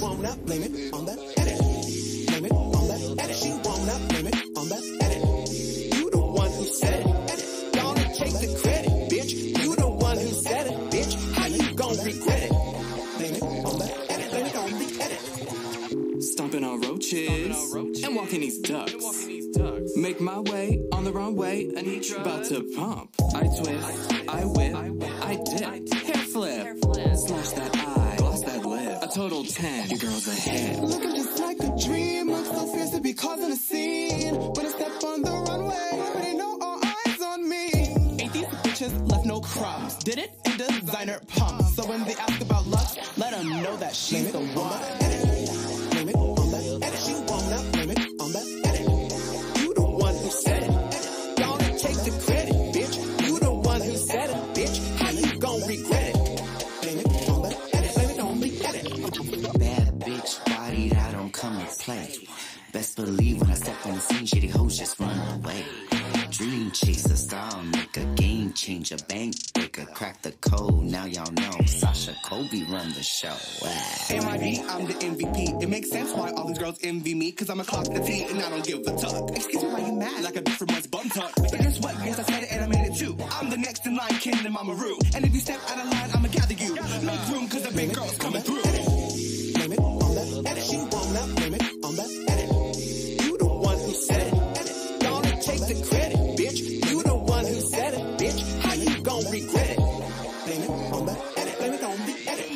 wanna blame it on that edit. Blame it on that edit. She wanna blame it on the edit. You the one who said it. Edit. Gonna take the credit, bitch. You the one who said it, bitch. How you gon' regret it? Blame it on the edit. Blame it on the edit. Stomping on roaches, and walking these ducks. Make my way on the wrong way, and each about to pump. I twist, I whip, A total 10, your girl's ahead. Looking just like a dream. I'm so fierce to be causing a scene. When I step on the runway, already know all eyes on me. Ain't these bitches left no crumbs? Did it in designer pumps. So when they ask about lust, let them know that she's the one. Come to play. Best believe when I step on the scene, shitty hoes just run away. Dream chaser, style maker, game changer, bank breaker, crack the code. Now y'all know Sasha Colby run the show. Ah. MIB, I'm the MVP. It makes sense why all these girls envy me, cause I'm a clock the T and I don't give a tuck. Excuse me, why you mad? Like a bitch from once bum tuck. But guess what? Yes, I said it and I made it too. I'm the next in line, Ken and Mama Ru. And if you step out of line, I'ma gather you. Make room, cause the big girl's coming through. The credit, bitch. You the one who said it, bitch. How you gon' regret it? Blame it on the edit. Blame it on the edit.